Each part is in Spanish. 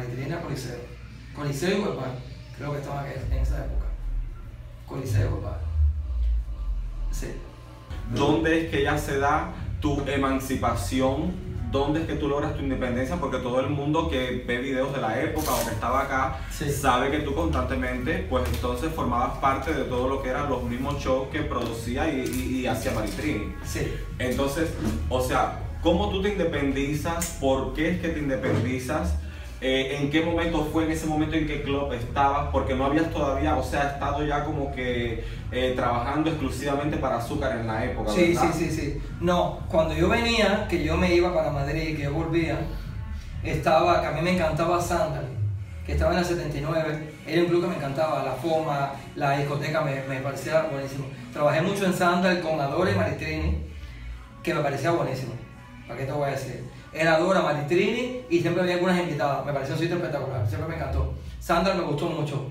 Maritrina Coliseo. Coliseo y. Creo que estaba en esa época. Coliseo y Huepal. Sí. ¿Dónde es que ya se da tu emancipación? ¿Dónde es que tú logras tu independencia? Porque todo el mundo que ve videos de la época o que estaba acá Sí. sabe que tú constantemente, pues entonces formabas parte de todo lo que eran los mismos shows que producía y, y- y hacía Maritrini. Sí. Entonces, o sea, ¿cómo tú te independizas? ¿Por qué es que te independizas? Eh, ¿En qué momento fue en ese momento en qué club estabas? Porque no habías todavía, o sea, estado ya como que eh, trabajando exclusivamente para azúcar en la época, Sí, ¿verdad? sí, sí, sí. No, cuando yo venía, que yo me iba para Madrid, que yo volvía, estaba, que a mí me encantaba Sandal, que estaba en la 79. Era un club que me encantaba, la forma, la discoteca me, me parecía buenísimo. Trabajé mucho en Sandal con Adora y Maritrini, que me parecía buenísimo. ¿Para qué te voy a decir? Era Adora, Maritrini y siempre había algunas invitadas. Me pareció un sitio espectacular, siempre me encantó. Sandal me gustó mucho.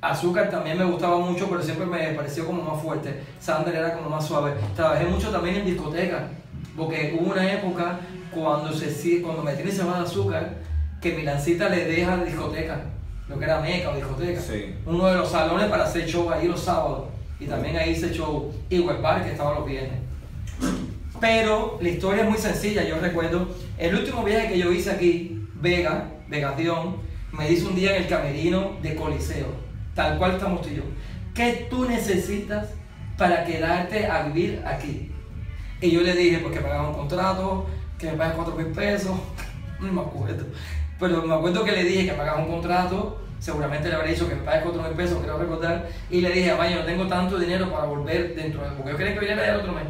Azúcar también me gustaba mucho, pero siempre me pareció como más fuerte. Sander era como más suave. Trabajé mucho también en discotecas, porque hubo una época cuando, se, cuando Metrini se va de azúcar, que Milancita le deja la discoteca, lo que era Meca o discoteca. Sí. Uno de los salones para hacer show ahí los sábados. Y también ahí hice show Igual Park, que estaba los viernes. Pero la historia es muy sencilla. Yo recuerdo el último viaje que yo hice aquí, Vega, Vegación, me hice un día en el camerino de Coliseo, tal cual estamos tú y yo. ¿Qué tú necesitas para quedarte a vivir aquí? Y yo le dije, porque hagan un contrato, que me pagues 4 mil pesos, no me acuerdo. Pero me acuerdo que le dije que hagas un contrato, seguramente le habría dicho que me pagues 4 mil pesos, creo recordar, y le dije, vaya, no tengo tanto dinero para volver dentro de... Porque yo quería que viniera el otro mes.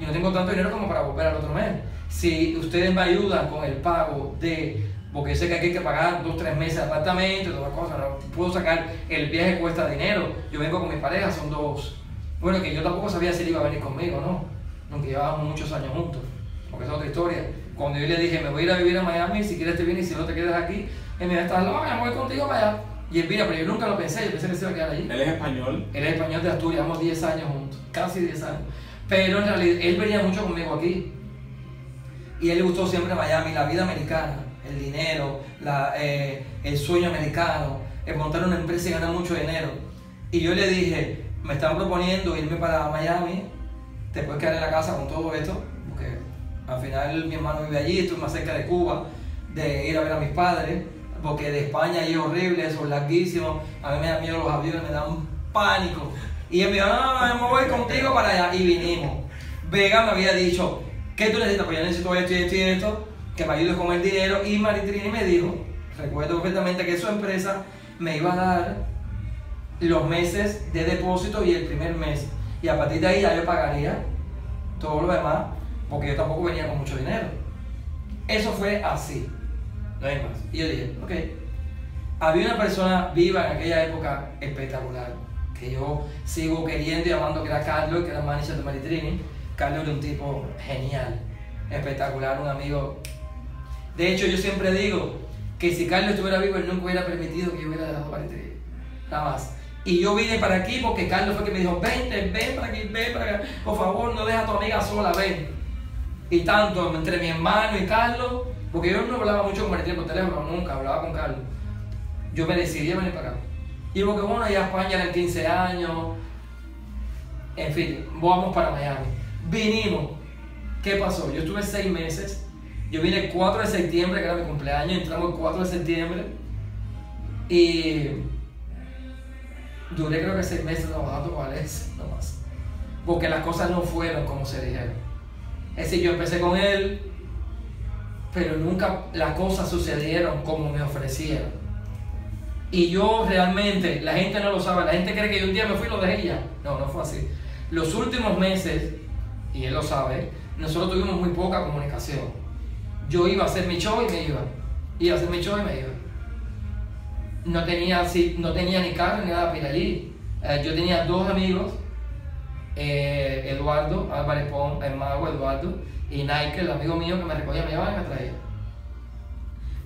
Yo no tengo tanto dinero como para volver al otro mes. Si ustedes me ayudan con el pago de... Porque sé que aquí hay que pagar dos, tres meses de apartamento y todas las cosas. No puedo sacar, el viaje cuesta dinero. Yo vengo con mi pareja, son dos. Bueno, que yo tampoco sabía si él iba a venir conmigo, ¿no? Aunque llevábamos muchos años juntos. Porque es otra historia. Cuando yo le dije, me voy a ir a vivir a Miami, si quieres te vienes y si no te quedas aquí, él me dijo, estás loca, me voy contigo para allá. Y él mira, pero yo nunca lo pensé, yo pensé que se iba a quedar allí. Él es español. Él es español de Asturias, llevamos 10 años juntos, casi 10 años. Pero en realidad, él venía mucho conmigo aquí. Y él le gustó siempre Miami, la vida americana, el dinero, eh, el sueño americano, el montar una empresa y ganar mucho dinero. Y yo le dije, me están proponiendo irme para Miami, te puedes quedar en la casa con todo esto, porque al final mi hermano vive allí, estoy más cerca de Cuba, de ir a ver a mis padres, porque de España es horrible, eso es larguísimo, a mí me da miedo los aviones, me dan pánico. Y él me dijo, no, no, no, me voy contigo para allá, y vinimos. Vega me había dicho, ¿qué tú necesitas? Pues yo necesito esto y esto y esto, que me ayudes con el dinero, y Maritrini me dijo, recuerdo perfectamente que su empresa me iba a dar los meses de depósito y el primer mes. Y a partir de ahí ya yo pagaría todo lo demás, porque yo tampoco venía con mucho dinero. Eso fue así, no hay más. Y yo dije, ok. Había una persona viva en aquella época espectacular, que yo sigo queriendo y amando, que era Carlos, que era manager de Maritrini. Carlos era un tipo genial, espectacular, un amigo. De hecho, yo siempre digo que si Carlos estuviera vivo, él nunca hubiera permitido que yo hubiera dejado Maritrini. Nada más. Y yo vine para aquí porque Carlos fue que me dijo, vente, ven para aquí, ven para acá. Por favor, no deja a tu amiga sola, ven. Y tanto entre mi hermano y Carlos, porque yo no hablaba mucho con Maritrini por teléfono, nunca hablaba con Carlos. Yo me decidí a venir para acá. Y porque bueno, allá a España eran 15 años. En fin, vamos para Miami. Vinimos. ¿Qué pasó? Yo estuve seis meses. Yo vine el 4 de septiembre, que era mi cumpleaños, entramos el 4 de septiembre. Y duré creo que seis meses trabajando con Alex, no más. Porque las cosas no fueron como se dijeron. Es decir, yo empecé con él, pero nunca las cosas sucedieron como me ofrecieron. Y yo realmente, la gente no lo sabe, la gente cree que yo un día me fui y lo dejé ya. No, no fue así. Los últimos meses, y él lo sabe, nosotros tuvimos muy poca comunicación. Yo iba a hacer mi show y me iba. Iba a hacer mi show y me iba. No tenía, así, no tenía ni carro ni nada para ir allí. Eh, yo tenía dos amigos, eh, Eduardo Álvarez Pon, el mago Eduardo, y Nike, el amigo mío que me recogía, me llevaba y me traía.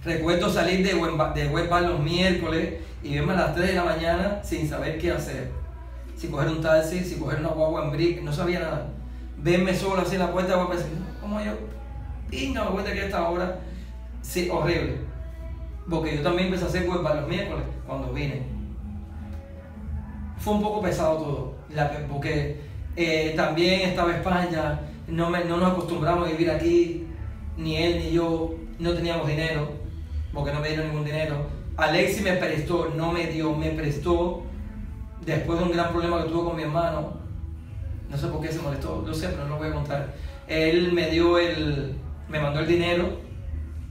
Recuerdo salir de Web de Web Bar los miércoles y irme a las 3 de la mañana sin saber qué hacer. Si coger un taxi, si coger una guagua en brick, no sabía nada. verme solo así en la puerta, a pensar, ¿cómo yo? Pinga, me cuenta que esta hora, sí, horrible. Porque yo también empecé a hacer web los miércoles cuando vine. Fue un poco pesado todo, porque eh, también estaba España, no, me, no nos acostumbramos a vivir aquí, ni él ni yo, no teníamos dinero, porque no me dieron ningún dinero. Alexi me prestó, no me dio, me prestó después de un gran problema que tuvo con mi hermano. No sé por qué se molestó, lo sé, pero no lo voy a contar. Él me dio el, me mandó el dinero,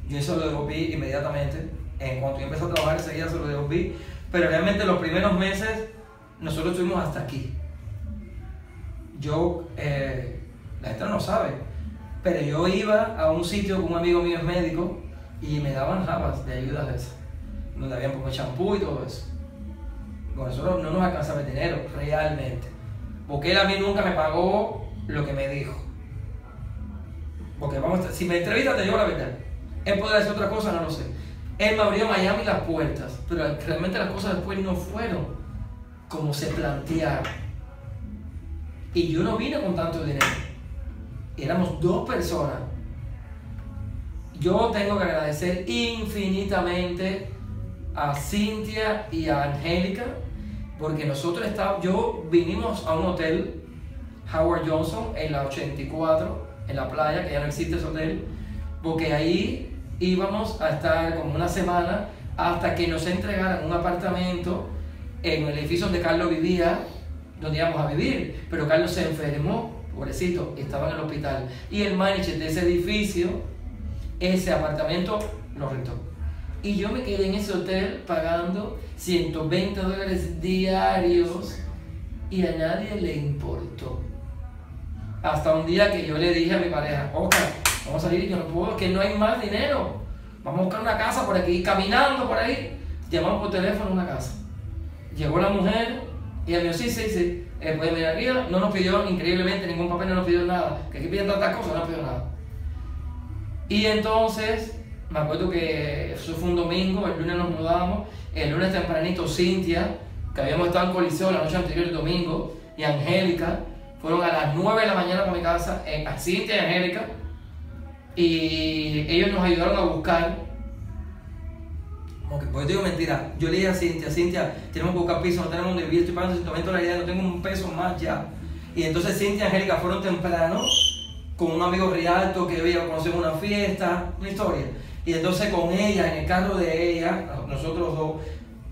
yo eso lo devolví inmediatamente. En cuanto yo empecé a trabajar, enseguida se lo devolví. Pero realmente los primeros meses, nosotros estuvimos hasta aquí. Yo, eh, la gente no sabe, pero yo iba a un sitio con un amigo mío es médico y me daban jabas de ayuda de esas, donde habían poco champú y todo eso. Con nosotros no nos alcanzaba el dinero, realmente. Porque él a mí nunca me pagó lo que me dijo. Porque vamos, si me entrevista te digo la verdad. Él podría decir otra cosa, no lo sé. Él me abrió Miami las puertas, pero realmente las cosas después no fueron como se plantearon. Y yo no vine con tanto dinero. Éramos dos personas. Yo tengo que agradecer infinitamente a Cintia y a Angélica, porque nosotros estábamos, yo vinimos a un hotel, Howard Johnson, en la 84, en la playa, que ya no existe ese hotel, porque ahí íbamos a estar como una semana hasta que nos entregaran un apartamento en el edificio donde Carlos vivía, donde íbamos a vivir. Pero Carlos se enfermó, pobrecito, estaba en el hospital. Y el manager de ese edificio, ese apartamento, lo rentó. Y yo me quedé en ese hotel pagando 120 dólares diarios y a nadie le importó. Hasta un día que yo le dije a mi pareja, Oscar, vamos a salir y yo no puedo, que no hay más dinero. Vamos a buscar una casa por aquí, caminando por ahí. Llamamos por teléfono a una casa. Llegó la mujer y me dijo, sí, sí, sí, eh, venir aquí. No nos pidió increíblemente ningún papel, no nos pidió nada. Que aquí piden tantas cosas, no nos pidió nada. Y entonces me acuerdo que eso fue un domingo, el lunes nos mudamos, el lunes tempranito Cintia, que habíamos estado en Coliseo la noche anterior, el domingo, y Angélica, fueron a las 9 de la mañana para mi casa, eh, a Cintia y Angélica, y ellos nos ayudaron a buscar. Como que, pues digo mentira, yo le dije a Cintia, Cintia, tenemos que buscar piso, no tenemos donde vivir, estoy pagando 120 dólares, no tengo un peso más ya. Y entonces Cintia y Angélica fueron temprano con un amigo Rialto que había conocido una fiesta, una historia. Y entonces con ella, en el carro de ella, nosotros dos,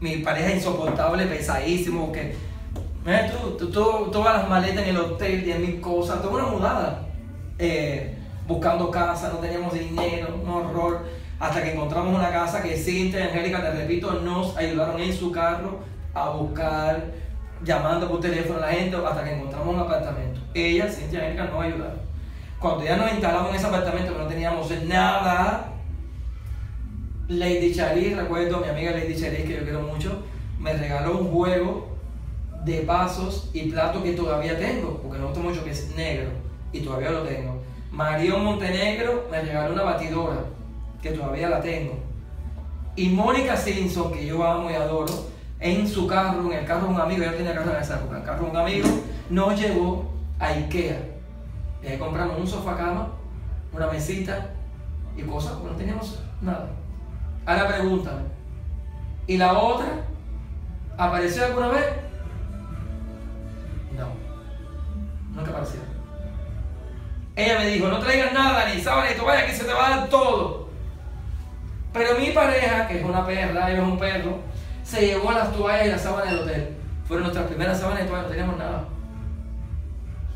mi pareja insoportable, pesadísimo, que mira tú, tú, todas las maletas en el hotel, 10 mil cosas, toda una mudada. Eh, buscando casa, no teníamos dinero, un horror. Hasta que encontramos una casa que Cintia y Angélica, te repito, nos ayudaron en su carro a buscar, llamando por teléfono a la gente, hasta que encontramos un apartamento. Ella, Cintia y Angélica nos ayudaron. Cuando ya nos instalamos en ese apartamento que no teníamos nada, Lady Charis, recuerdo mi amiga Lady Charis, que yo quiero mucho, me regaló un juego de vasos y platos que todavía tengo, porque me gusta mucho que es negro y todavía lo tengo. Mario Montenegro me regaló una batidora, que todavía la tengo. Y Mónica Simpson, que yo amo y adoro, en su carro, en el carro de un amigo, yo tenía carro en esa época, en el carro de un amigo, nos llevó a Ikea. Y ahí compramos un sofá cama, una mesita y cosas, porque no teníamos nada. Ahora pregúntame. ¿Y la otra? ¿Apareció alguna vez? No. Nunca apareció. Ella me dijo, no traigas nada, ni sábana, ni toalla, que se te va a dar todo. Pero mi pareja, que es una perra, él es un perro, se llevó las toallas y las sábanas del hotel. Fueron nuestras primeras sábanas y toallas, no teníamos nada.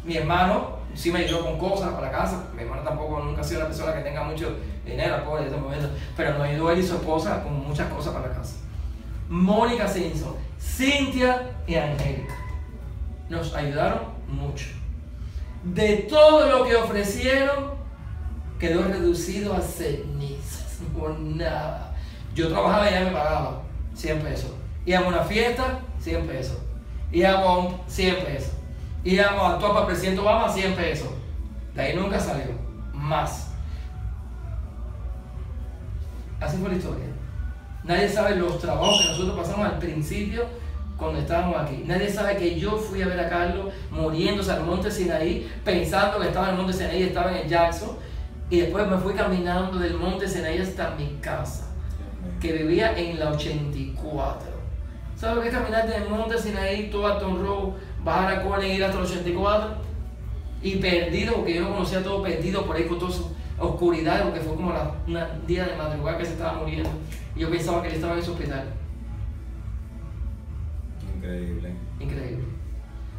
Mi hermano sí me ayudó con cosas para casa. Mi hermano tampoco nunca ha sido una persona que tenga mucho dinero, pobre en ese momento. Pero nos ayudó él y su esposa con muchas cosas para casa. Mónica Simpson, Cintia y Angélica. Nos ayudaron mucho. De todo lo que ofrecieron, quedó reducido a cenizas. Por nada. Yo trabajaba y ya me pagaba 100 pesos. Íbamos a una fiesta, 100 pesos. Íbamos a 100 pesos íbamos a actuar para el presidente Obama 100 pesos. De ahí nunca salió. Más. Así fue la historia. Nadie sabe los trabajos que nosotros pasamos al principio cuando estábamos aquí. Nadie sabe que yo fui a ver a Carlos muriéndose al monte Sinaí, pensando que estaba en el monte Sinaí, estaba en el Jackson. Y después me fui caminando del monte Sinaí hasta mi casa, que vivía en la 84. ¿Sabes lo que es caminar del monte Sinaí, todo a Road, bajar a y ir hasta la 84? Y perdido, porque yo no conocía todo perdido por ahí con toda su oscuridad, porque fue como la, un día de madrugada que se estaba muriendo. Y yo pensaba que él estaba en su hospital. Increíble. Increíble.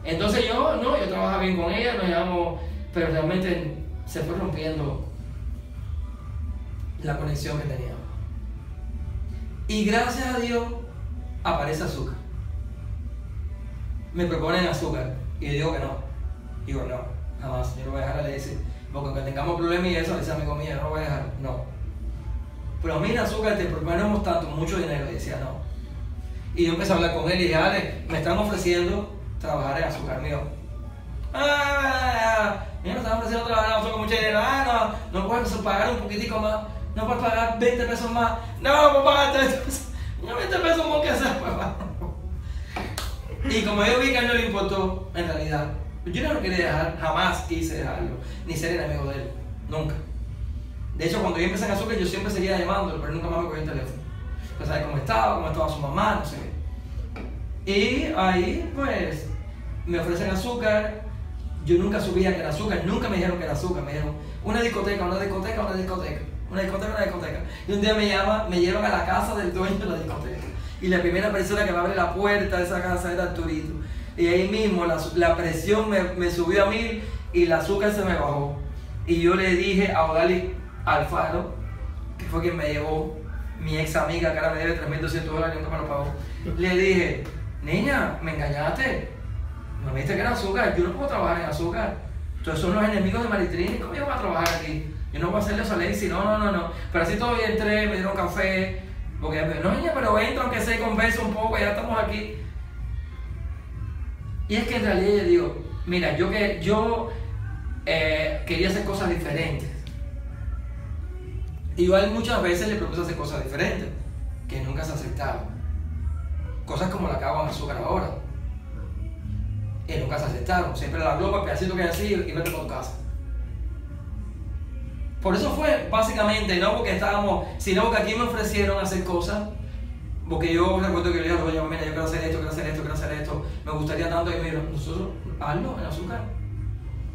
Entonces yo, no, yo trabajaba bien con ella, nos llevamos, pero realmente se fue rompiendo la conexión que teníamos. Y gracias a Dios aparece azúcar. Me proponen azúcar y yo digo que no. Digo, no, jamás, yo no voy a dejar a decir, porque aunque tengamos problemas y eso, ese amigo mío, no voy a dejar, no. Pero mira, azúcar, te proponemos tanto, mucho dinero, y decía, no. Y yo empecé a hablar con él y dije, Ale, me están ofreciendo trabajar en azúcar mío. Ah, me están ofreciendo trabajar en azúcar con mucho dinero. Ah, no, no puedes pagar un poquitico más. No puedes pagar 20 pesos más. No, pagar 30 pesos. No, 20 pesos más que hacer, papá. Y como yo vi que a él no le importó, en realidad, yo no lo quería dejar, jamás quise dejarlo, ni ser enemigo de él, nunca. De hecho, cuando yo empecé en azúcar, yo siempre seguía llamándolo, pero nunca más me cogí el teléfono. Saber cómo estaba, cómo estaba su mamá, no sé. Y ahí, pues, me ofrecen azúcar. Yo nunca subía que era azúcar, nunca me dijeron que era azúcar. Me dijeron una discoteca, una discoteca, una discoteca. Una discoteca, una discoteca. Y un día me llama, me llevan a la casa del dueño de la discoteca. Y la primera persona que me abre la puerta de esa casa era Arturito. Y ahí mismo la, la presión me, me, subió a mil y el azúcar se me bajó. Y yo le dije a Odali Alfaro, que fue quien me llevó, mi ex amiga que ahora me debe 3.200 dólares y nunca me lo pagó, le dije, niña, me engañaste, me viste que era azúcar, yo no puedo trabajar en azúcar. Entonces son los enemigos de Maritrini, ¿cómo yo voy a trabajar aquí? Yo no voy a hacerle eso a Lacey, no, no, no, no. Pero así todavía entré, me dieron café, porque no, niña, pero entra aunque se conversa un poco, ya estamos aquí. Y es que en realidad yo digo, mira, yo que yo eh, quería hacer cosas diferentes. Igual muchas veces le propuse hacer cosas diferentes, que nunca se aceptaron. Cosas como la que hago en azúcar ahora. Y nunca se aceptaron. Siempre la globa, pedacito que así y vete por casa. Por eso fue básicamente, no porque estábamos, sino porque aquí me ofrecieron hacer cosas. Porque yo recuerdo que yo le dije, oye, mira, yo quiero hacer esto, quiero hacer esto, quiero hacer esto. Me gustaría tanto. Y me dijeron, nosotros, hazlo en azúcar.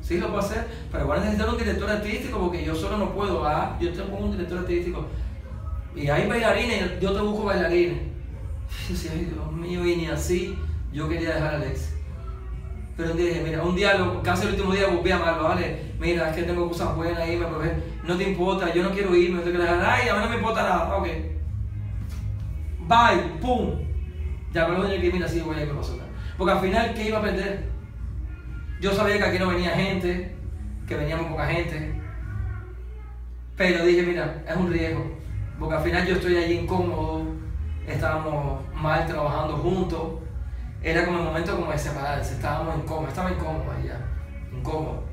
Sí, lo puedo hacer, pero van a necesitar un director artístico porque yo solo no puedo. Ah, yo te pongo un director artístico. Y hay bailarines, yo te busco bailarines. Y Dios mío, y ni así yo quería dejar a Alex. Pero dije, mira, un día, casi el último día volví a amarlo, ¿vale? Mira, es que tengo cosas buenas ahí, me probé. No te importa, yo no quiero irme, te quiero dejar. Ay, a mí no me importa nada, ok. Bye, pum. Ya me lo dije que mira, sí, voy a ir con azúcar. Porque al final, ¿qué iba a perder? Yo sabía que aquí no venía gente, que venía muy poca gente. Pero dije, mira, es un riesgo. Porque al final yo estoy allí incómodo, estábamos mal trabajando juntos. Era como el momento como de separarse, estábamos incómodos, estaba incómodo allá, incómodo.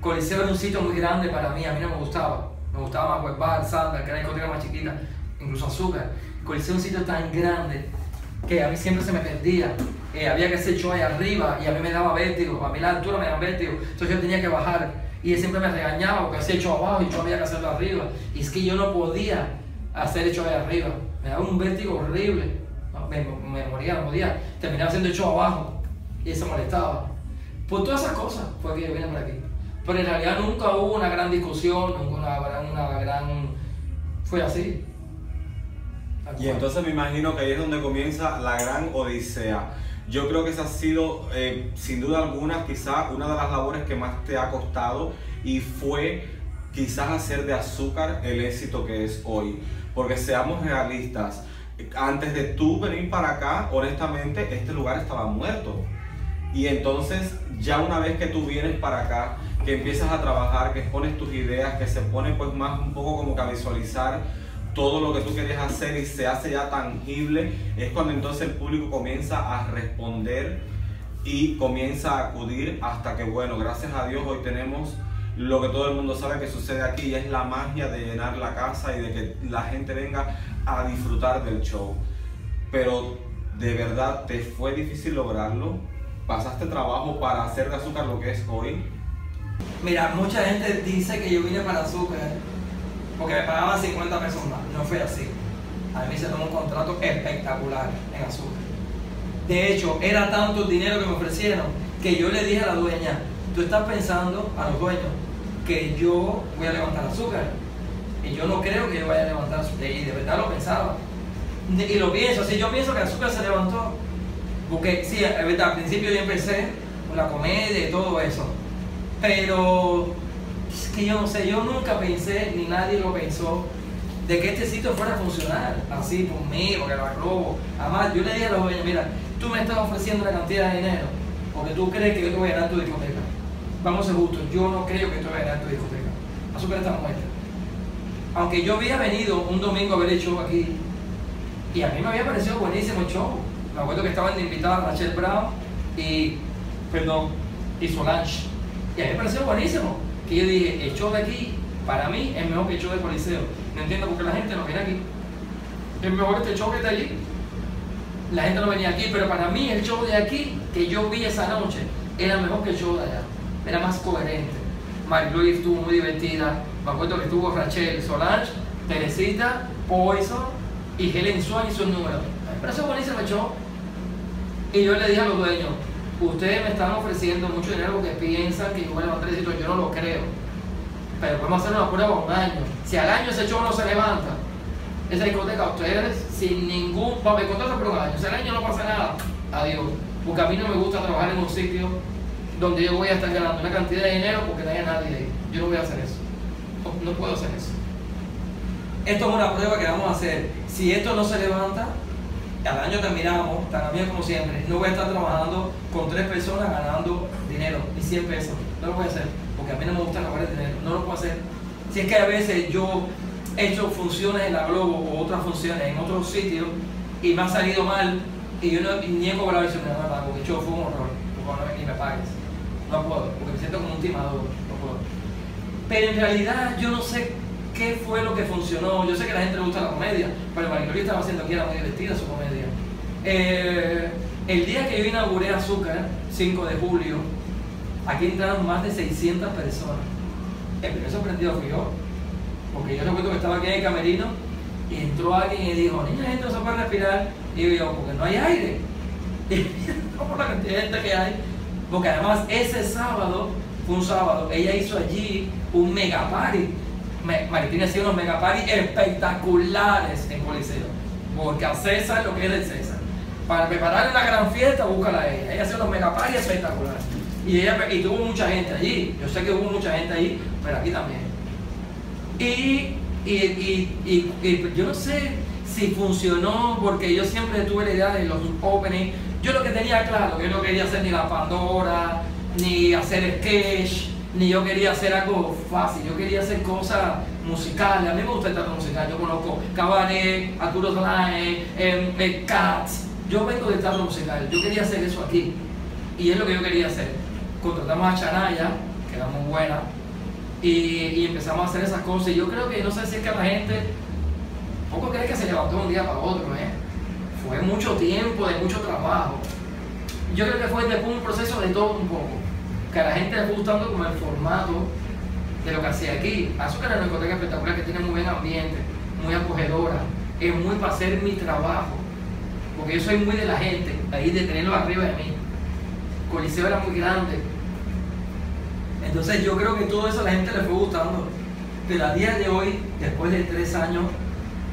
Coliseo era un sitio muy grande para mí, a mí no me gustaba. Me gustaba más Webbar, Sandra, que era discoteca más chiquita, incluso Azúcar. Coliseo es un sitio tan grande que a mí siempre se me perdía. Eh, había que hacer show ahí arriba y a mí me daba vértigo, a mí la altura me daba vértigo, entonces yo tenía que bajar y él siempre me regañaba porque hacía show abajo y yo había que hacerlo arriba. Y es que yo no podía hacer show ahí arriba, me daba un vértigo horrible, me, me moría, no podía, terminaba haciendo el show abajo y eso molestaba. Por todas esas cosas fue que yo vine por aquí. Pero en realidad nunca hubo una gran discusión, nunca una una gran... Fue así. Y entonces me imagino que ahí es donde comienza la gran odisea. Yo creo que esa ha sido, eh, sin duda alguna, quizás una de las labores que más te ha costado y fue quizás hacer de azúcar el éxito que es hoy. Porque seamos realistas, antes de tú venir para acá, honestamente, este lugar estaba muerto. Y entonces, ya una vez que tú vienes para acá, que empiezas a trabajar, que expones tus ideas, que se pone pues más un poco como que a visualizar todo lo que tú querías hacer y se hace ya tangible, es cuando entonces el público comienza a responder y comienza a acudir hasta que, bueno, gracias a Dios hoy tenemos lo que todo el mundo sabe que sucede aquí y es la magia de llenar la casa y de que la gente venga a disfrutar del show. Pero ¿de verdad te fue difícil lograrlo? ¿Pasaste trabajo para hacer de azúcar lo que es hoy? Mira, mucha gente dice que yo vine para azúcar porque me pagaban 50 pesos más. No fue así. A mí se tomó un contrato espectacular en azúcar. De hecho, era tanto el dinero que me ofrecieron que yo le dije a la dueña, tú estás pensando a los dueños que yo voy a levantar azúcar. Y yo no creo que yo vaya a levantar azúcar. Y de verdad lo pensaba. Y lo pienso, así yo pienso que azúcar se levantó. Porque sí, es verdad, al principio yo empecé con la comedia y todo eso. Pero es que yo no sé, yo nunca pensé, ni nadie lo pensó, de que este sitio fuera a funcionar así por mí, porque la globo. Además, yo le dije a los dueños, mira, tú me estás ofreciendo una cantidad de dinero porque tú crees que yo te voy a ganar tu discoteca. Vamos a ser justos, yo no creo que te voy a ganar tu discoteca. Azúcar está muerta. Aunque yo había venido un domingo a ver el show aquí, y a mí me había parecido buenísimo el show. Me acuerdo que estaban de invitada Rachel Brown y, perdón, y Solange. Y a mí me pareció buenísimo. Que yo dije, el show de aquí, para mí, es mejor que el show de Coliseo. No entiendo por qué la gente no viene aquí. Es mejor este show que está allí. La gente no venía aquí, pero para mí el show de aquí, que yo vi esa noche, era mejor que el show de allá. Era más coherente. Marie estuvo muy divertida. Me acuerdo que estuvo Rachel, Solange, Teresita, Poison y Helen Swan y sus números. Me pareció buenísimo el show. Y yo le dije a los dueños, ustedes me están ofreciendo mucho dinero porque piensan que yo voy a levantar el sitio, yo no lo creo. Pero podemos hacer una prueba un año. Si al año ese show no se levanta, esa discoteca, ustedes sin ningún. Me contratan por un año. Si al año no pasa nada, adiós. Porque a mí no me gusta trabajar en un sitio donde yo voy a estar ganando una cantidad de dinero porque no haya nadie ahí. Yo no voy a hacer eso. No, puedo hacer eso. Esto es una prueba que vamos a hacer. Si esto no se levanta, al año terminamos, tan bien como siempre. No voy a estar trabajando con tres personas ganando dinero, ni 100 pesos. No lo voy a hacer, porque a mí no me gusta ganar dinero. No lo puedo hacer. Si es que a veces yo he hecho funciones en la Globo o otras funciones en otros sitios y me ha salido mal y yo no, ni he cobrado me pago, porque yo fue un horror, no, ni me pagues. No puedo, porque me siento como un timador, no puedo. Pero en realidad yo no sé qué fue lo que funcionó. Yo sé que a la gente le gusta la comedia, pero María estaba haciendo aquí, era muy divertida su comedia. Eh, el día que yo inauguré Azúcar, 5 de julio, aquí entraron más de 600 personas. El primer sorprendido fui yo, porque yo recuerdo que estaba aquí en el camerino y entró alguien y dijo, niña, gente no se puede respirar. Y yo, porque no hay aire. Y como la cantidad de gente que hay. Porque además ese sábado, fue un sábado, ella hizo allí un mega party. Maritina hacía unos mega party espectaculares en Coliseo. Porque a César lo que es del César. Para preparar una gran fiesta, búscala a ella. Ella hacía unos mega party espectaculares. Y, ella, y tuvo mucha gente allí. Yo sé que hubo mucha gente allí, pero aquí también. Y, y, y, y, yo no sé si funcionó, porque yo siempre tuve la idea de los openings. Yo lo que tenía claro, yo no quería hacer ni la Pandora, ni hacer sketch, ni yo quería hacer algo fácil, yo quería hacer cosas musicales. A mí me gusta el teatro musical, yo conozco Cabaret, Arturo Solane, eh, Cats. Yo vengo del teatro musical, yo quería hacer eso aquí. Y es lo que yo quería hacer. Contratamos a Chanaya, que era muy buena, y, empezamos a hacer esas cosas. Y yo creo que, no sé si es que la gente, poco cree que se levantó un día para otro, ¿eh? Fue mucho tiempo, de mucho trabajo. Yo creo que fue después un proceso de todo un poco. Que a la gente le fue gustando como el formato de lo que hacía aquí. Azúcar es una discoteca espectacular que tiene muy buen ambiente, muy acogedora, es muy para hacer mi trabajo. Porque yo soy muy de la gente, ahí de tenerlo arriba de mí. Coliseo era muy grande, entonces yo creo que todo eso a la gente le fue gustando. Pero a día de hoy, después de tres años,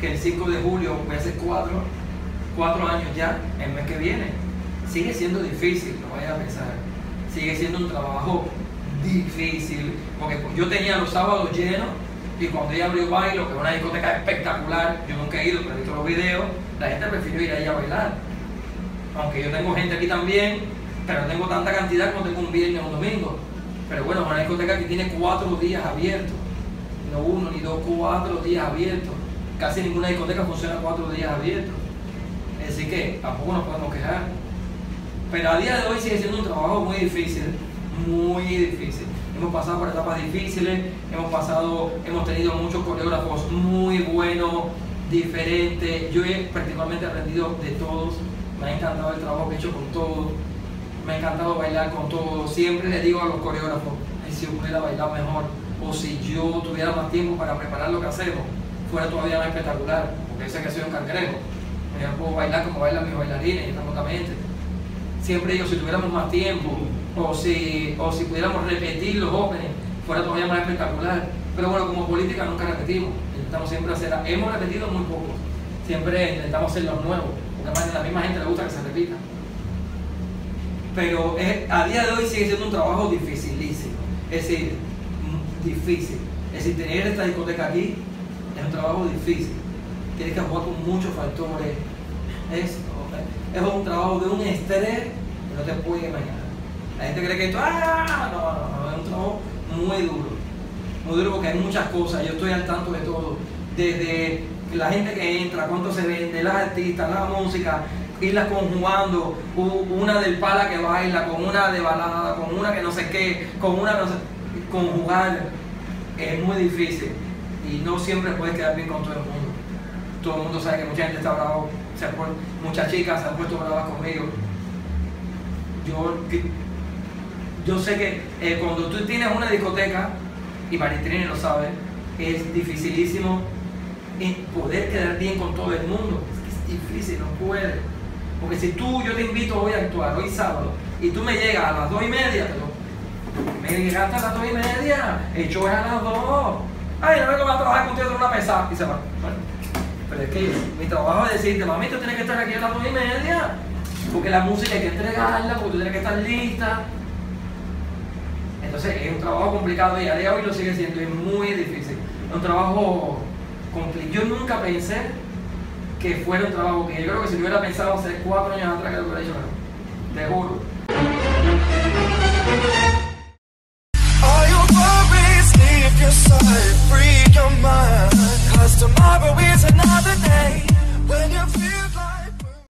que el 5 de julio voy a hacer cuatro, cuatro años ya, el mes que viene, sigue siendo difícil, no vaya a pensar. Sigue siendo un trabajo difícil, porque yo tenía los sábados llenos y cuando ella abrió Bailo, que es una discoteca espectacular, yo nunca he ido, pero he visto los videos, la gente prefirió ir ahí a bailar. Aunque yo tengo gente aquí también, pero no tengo tanta cantidad como tengo un viernes o un domingo. Pero bueno, es una discoteca que tiene cuatro días abiertos. No uno ni dos, cuatro días abiertos. Casi ninguna discoteca funciona cuatro días abiertos. Así que tampoco nos podemos quejar. Pero a día de hoy sigue siendo un trabajo muy difícil, muy difícil. Hemos pasado por etapas difíciles, hemos pasado, hemos tenido muchos coreógrafos muy buenos, diferentes. Yo he prácticamente aprendido de todos Me ha encantado el trabajo que he hecho con todo. Me ha encantado bailar con todo. Siempre le digo a los coreógrafos, si yo pudiera bailar mejor o si yo tuviera más tiempo para preparar lo que hacemos, fuera todavía más espectacular. Porque sé que soy un cangrejo. Yo puedo bailar como bailan mis bailarines, remotamente. Siempre digo, si tuviéramos más tiempo o si, o si pudiéramos repetir los jóvenes, fuera todavía más espectacular. Pero bueno, como política nunca repetimos. Intentamos siempre hacer, hemos repetido muy poco. Siempre intentamos hacer los nuevos, porque además a la misma gente le gusta que se repita. Pero a día de hoy sigue siendo un trabajo dificilísimo. Es decir, mm, difícil. Es decir, tener esta discoteca aquí es un trabajo difícil. Tienes que jugar con muchos factores. Es, es un trabajo de un estrés que no te puedes imaginar. La gente cree que esto, ¡ah! No, no, no, es un trabajo muy duro. Muy duro porque hay muchas cosas. Yo estoy al tanto de todo. Desde la gente que entra, cuánto se vende, las artistas, la música, irlas conjugando, una del pala que baila, con una de balada, con una que no sé qué, con una no sé, conjugar es muy difícil y no siempre puedes quedar bien con todo el mundo. Todo el mundo sabe que mucha gente está bravo, muchas chicas se han puesto bravas conmigo. Yo, yo sé que eh, cuando tú tienes una discoteca, y Maritrini lo sabe, es dificilísimo poder quedar bien con todo el mundo. Es, es difícil, no puede. Porque si tú, yo te invito hoy a actuar, hoy sábado, y tú me llegas a las dos y media, me llegaste a las dos y media, el show es a las dos. Ay, no vengo a trabajar contigo en una mesa. Y se va. Pero es que mi trabajo es decirte, mami, tú tienes que estar aquí a las dos y media. Porque la música hay que entregarla, porque tú tienes que estar lista. Entonces es un trabajo complicado y a día de hoy lo sigue siendo, es muy difícil. Es un trabajo complicado. Yo nunca pensé que fuera un trabajo que yo creo que si lo hubiera pensado hace cuatro años atrás que lo hubiera hecho Te juro.